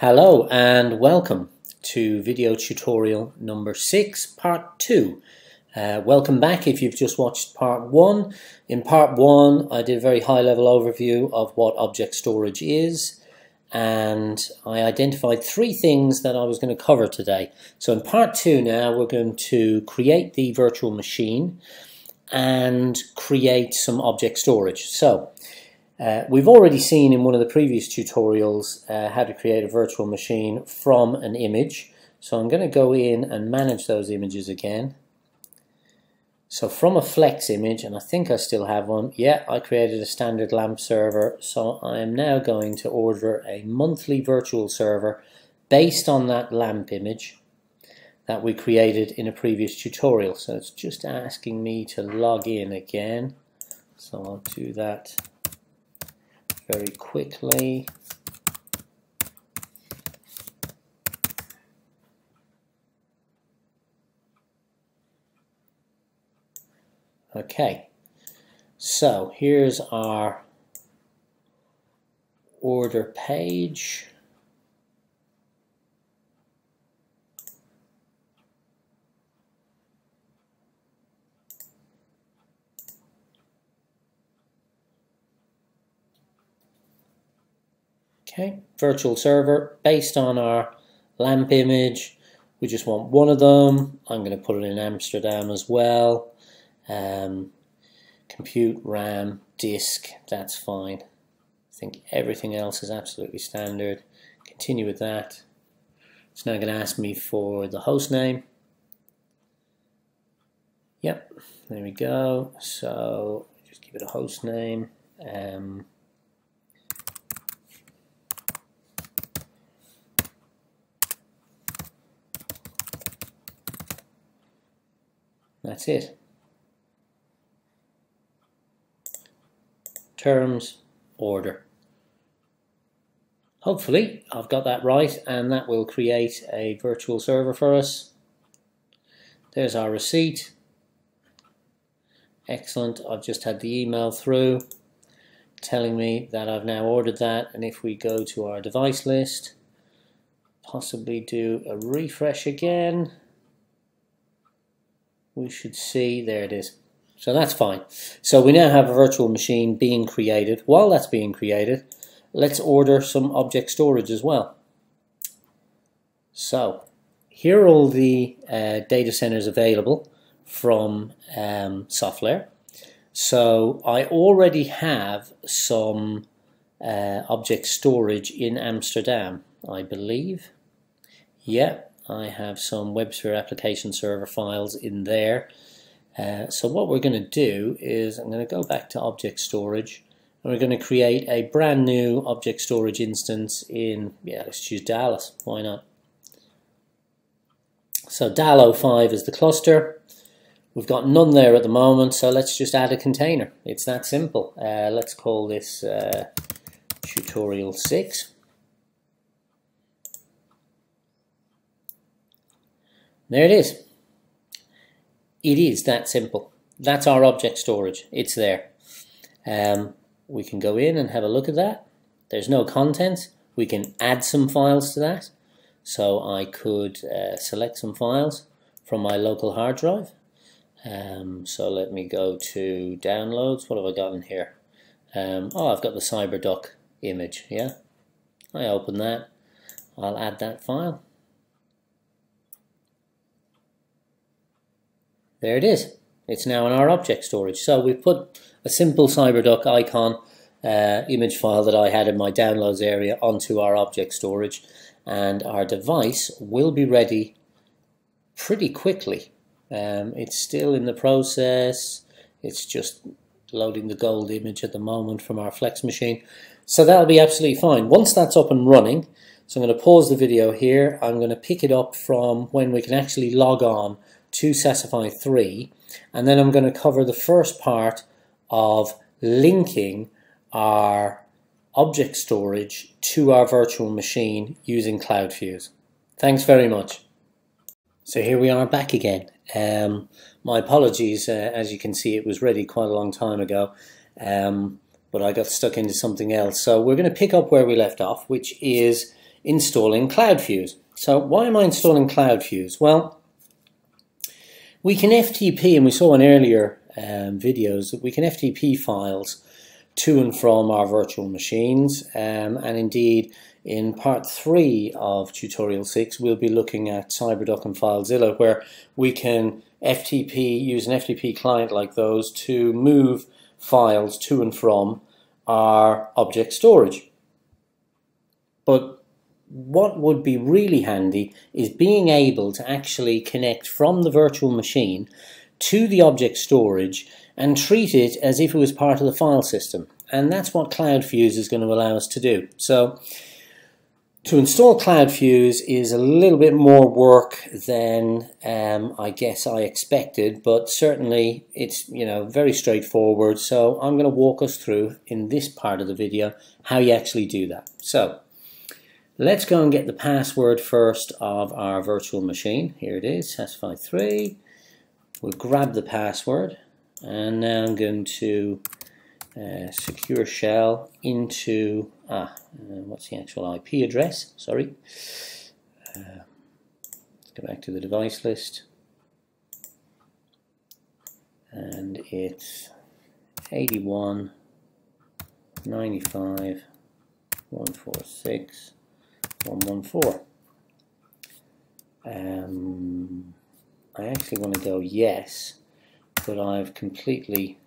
Hello and welcome to video tutorial number 6 part 2. Uh, welcome back if you've just watched part 1. In part 1 I did a very high level overview of what object storage is and I identified three things that I was going to cover today. So in part 2 now we're going to create the virtual machine and create some object storage. So uh, we've already seen in one of the previous tutorials uh, how to create a virtual machine from an image. So I'm going to go in and manage those images again. So from a flex image, and I think I still have one, yeah, I created a standard LAMP server. So I am now going to order a monthly virtual server based on that LAMP image that we created in a previous tutorial. So it's just asking me to log in again. So I'll do that very quickly. Okay, so here's our order page. Okay, virtual server based on our LAMP image. We just want one of them. I'm going to put it in Amsterdam as well. Um, compute, RAM, disk, that's fine. I think everything else is absolutely standard. Continue with that. It's now going to ask me for the host name. Yep, there we go. So just give it a host name. Um, That's it. Terms, order. Hopefully I've got that right and that will create a virtual server for us. There's our receipt. Excellent. I've just had the email through telling me that I've now ordered that and if we go to our device list possibly do a refresh again we should see, there it is. So that's fine. So we now have a virtual machine being created. While that's being created, let's order some object storage as well. So here are all the uh, data centers available from um, SoftLayer. So I already have some uh, object storage in Amsterdam, I believe. Yeah, I have some WebSphere application server files in there. Uh, so what we're going to do is I'm going to go back to object storage and we're going to create a brand new object storage instance in, yeah, let's choose Dallas, why not? So Dal 05 is the cluster. We've got none there at the moment, so let's just add a container. It's that simple. Uh, let's call this uh, tutorial 6. There it is. It is that simple. That's our object storage. It's there. Um, we can go in and have a look at that. There's no content. We can add some files to that. So I could uh, select some files from my local hard drive. Um, so let me go to downloads. What have I got in here? Um, oh, I've got the CyberDuck image, yeah? I open that. I'll add that file. There it is. It's now in our object storage. So we've put a simple CyberDuck icon uh, image file that I had in my downloads area onto our object storage and our device will be ready pretty quickly. Um, it's still in the process. It's just loading the gold image at the moment from our Flex machine. So that'll be absolutely fine. Once that's up and running, so I'm going to pause the video here. I'm going to pick it up from when we can actually log on to Sesify 3 and then I'm going to cover the first part of linking our object storage to our virtual machine using CloudFuse. Thanks very much. So here we are back again. Um, my apologies, uh, as you can see it was ready quite a long time ago, um, but I got stuck into something else. So we're going to pick up where we left off, which is installing CloudFuse. So why am I installing CloudFuse? Well, we can FTP, and we saw in earlier um, videos that we can FTP files to and from our virtual machines. Um, and indeed, in part three of tutorial six, we'll be looking at CyberDuck and FileZilla, where we can FTP, use an FTP client like those to move files to and from our object storage. But what would be really handy is being able to actually connect from the virtual machine to the object storage and treat it as if it was part of the file system. And that's what CloudFuse is going to allow us to do. So to install CloudFuse is a little bit more work than um, I guess I expected, but certainly it's you know very straightforward. So I'm going to walk us through in this part of the video how you actually do that. So let's go and get the password first of our virtual machine. Here it is, s3. We'll grab the password and now I'm going to uh, secure shell into ah uh, what's the actual IP address sorry uh, let's go back to the device list and it's 81 95 146 114 um, I actually want to go yes but I've completely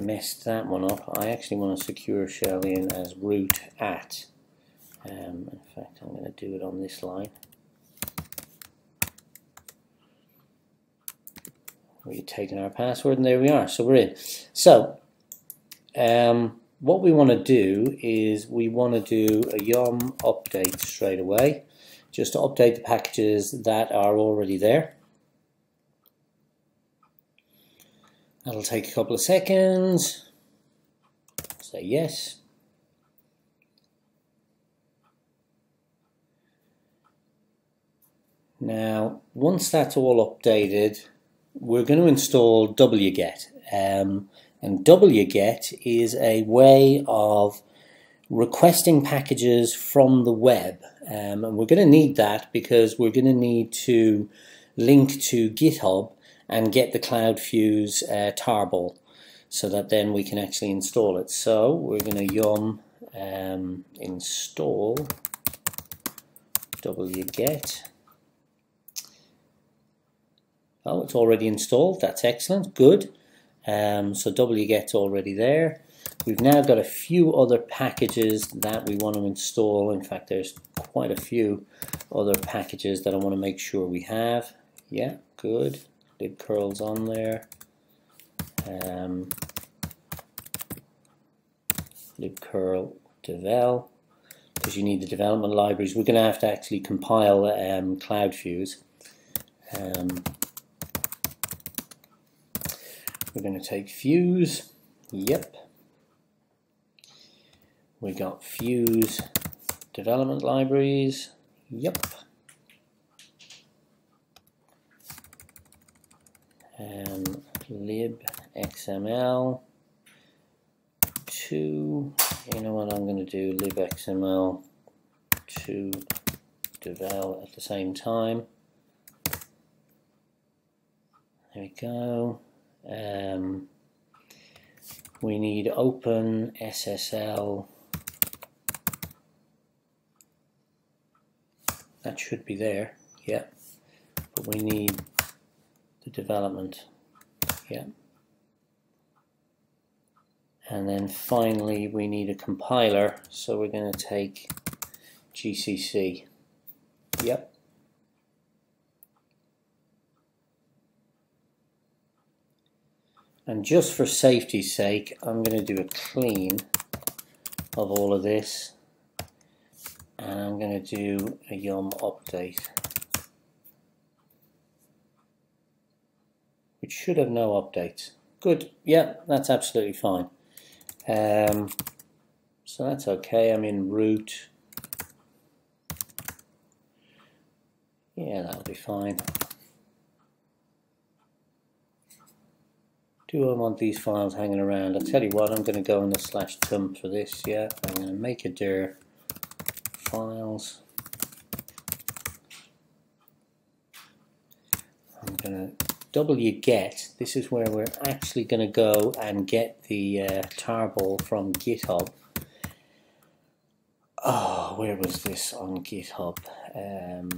messed that one up. I actually want to secure shell in as root at. Um, in fact, I'm going to do it on this line. We've taken our password and there we are. So we're in. So um, what we want to do is we want to do a yum update straight away just to update the packages that are already there. That'll take a couple of seconds. Say yes. Now, once that's all updated, we're going to install wget. Um, and wget is a way of requesting packages from the web. Um, and we're going to need that because we're going to need to link to GitHub and get the CloudFuse uh, tarball so that then we can actually install it. So we're going to yum um, install wget. Oh, it's already installed. That's excellent. Good. Um, so wget's already there. We've now got a few other packages that we want to install. In fact, there's quite a few other packages that I want to make sure we have. Yeah, good libcurl's on there. Um, libcurl devel because you need the development libraries. We're going to have to actually compile um, CloudFuse. Um, we're going to take Fuse. Yep. We got Fuse development libraries. Yep. um, lib xml to you know what I'm going to do lib xml to devel at the same time there we go um, we need open SSL that should be there yeah. But we need the development yeah. And then finally we need a compiler so we're going to take GCC yep and just for safety's sake I'm going to do a clean of all of this and I'm going to do a yum update which should have no updates. Good, yeah, that's absolutely fine. Um, so that's okay, I'm in root. Yeah, that'll be fine. Do I want these files hanging around? I'll tell you what, I'm going to go in the slash tum for this, yeah. I'm going to make a dir files. I'm going to wget. This is where we're actually going to go and get the uh, tarball from GitHub. Oh, where was this on GitHub? Um,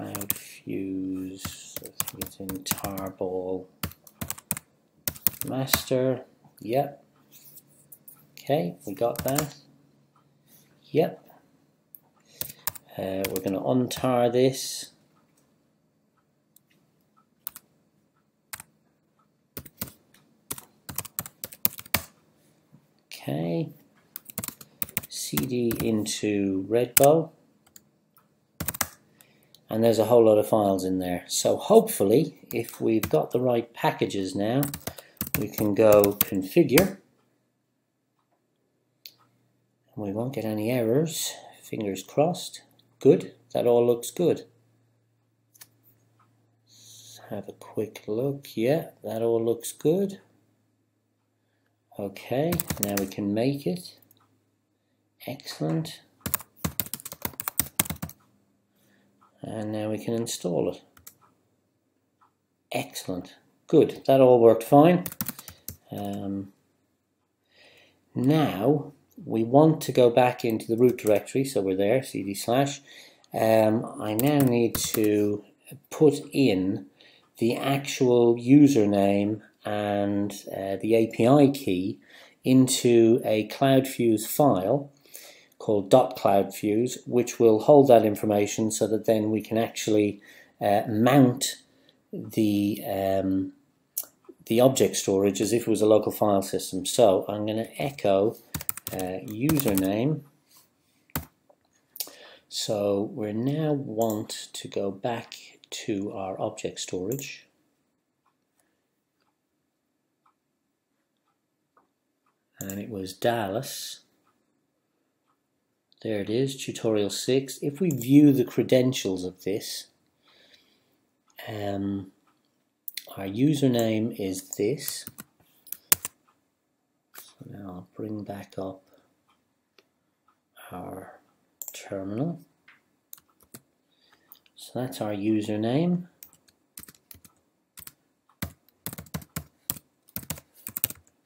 CloudFuse, I think it's in Tarball, Master, yep. Okay, we got that. Yep. Uh, we're going to untar this. Okay. CD into Redbo. And there's a whole lot of files in there. So hopefully, if we've got the right packages now, we can go configure. And we won't get any errors. Fingers crossed. Good. That all looks good. Let's have a quick look. Yeah, that all looks good. Okay, now we can make it. Excellent. And now we can install it. Excellent. Good. That all worked fine. Um, now we want to go back into the root directory, so we're there, cd slash. Um, I now need to put in the actual username and uh, the API key into a CloudFuse file called .cloudfuse, which will hold that information so that then we can actually uh, mount the um, the object storage as if it was a local file system. So I'm going to echo uh, username. So we now want to go back to our object storage. and it was Dallas. There it is, tutorial 6. If we view the credentials of this, um, our username is this. So now I'll bring back up our terminal. So that's our username.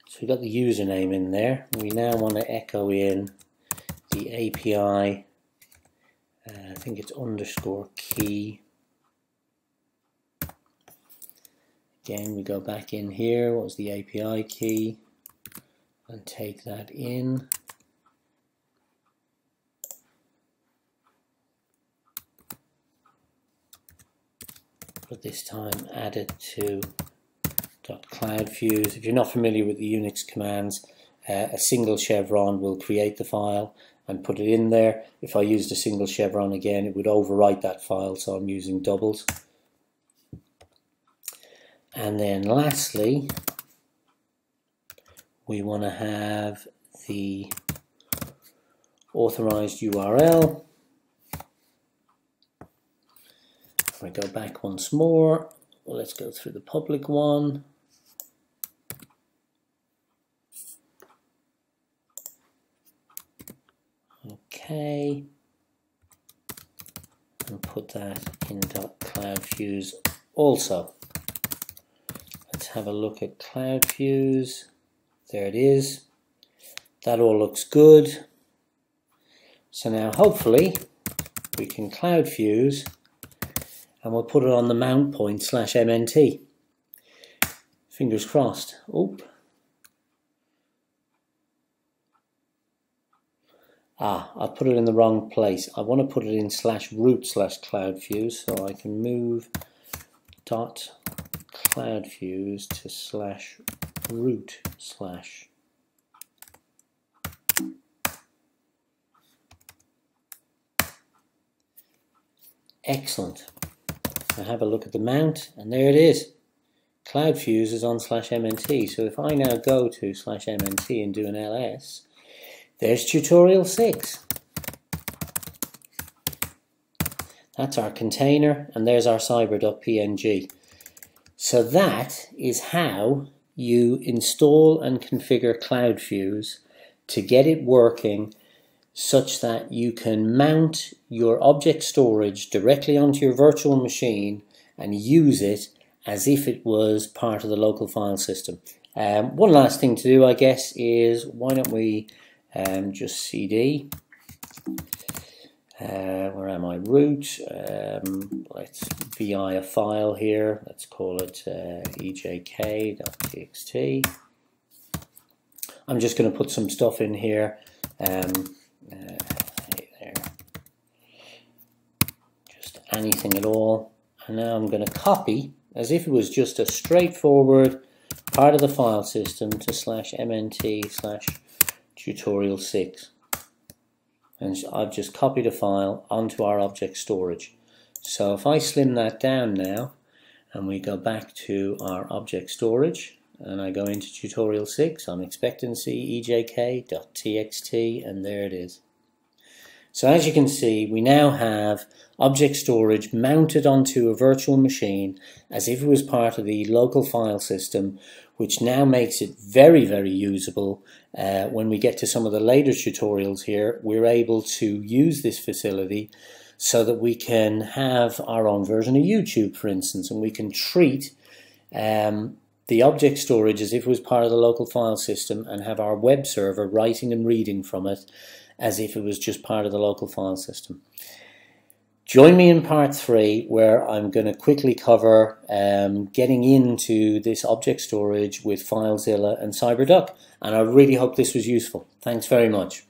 So we've got the username in there. We now want to echo in the API, uh, I think it's underscore key. Again, we go back in here, what was the API key, and take that in. But this time add it to .cloudfuse. If you're not familiar with the Unix commands, uh, a single chevron will create the file and put it in there. If I used a single chevron again, it would overwrite that file, so I'm using doubles. And then lastly, we want to have the authorized URL. If I go back once more, let's go through the public one. Okay. And put that in cloud CloudFuse also. Let's have a look at cloud CloudFuse. There it is. That all looks good. So now hopefully we can CloudFuse and we'll put it on the mount point slash MNT. Fingers crossed. Oop. Ah, I put it in the wrong place. I want to put it in slash root slash CloudFuse, so I can move dot CloudFuse to slash root slash. Excellent. I have a look at the mount, and there it is. CloudFuse is on slash MNT, so if I now go to slash MNT and do an ls, there's tutorial 6. That's our container and there's our cyber.png. So that is how you install and configure CloudFuse to get it working such that you can mount your object storage directly onto your virtual machine and use it as if it was part of the local file system. Um, one last thing to do, I guess, is why don't we um, just cd, uh, where am I, root, um, let's vi a file here, let's call it uh, ejk.txt. I'm just going to put some stuff in here. Um, uh, there. Just anything at all. And now I'm going to copy, as if it was just a straightforward part of the file system to slash mnt slash tutorial 6. And I've just copied a file onto our object storage. So if I slim that down now, and we go back to our object storage, and I go into tutorial 6, I'm expecting to see ejk.txt and there it is. So as you can see, we now have object storage mounted onto a virtual machine as if it was part of the local file system, which now makes it very, very usable. Uh, when we get to some of the later tutorials here, we're able to use this facility so that we can have our own version of YouTube, for instance, and we can treat um, the object storage as if it was part of the local file system and have our web server writing and reading from it as if it was just part of the local file system. Join me in part three where I'm going to quickly cover um, getting into this object storage with FileZilla and CyberDuck and I really hope this was useful. Thanks very much.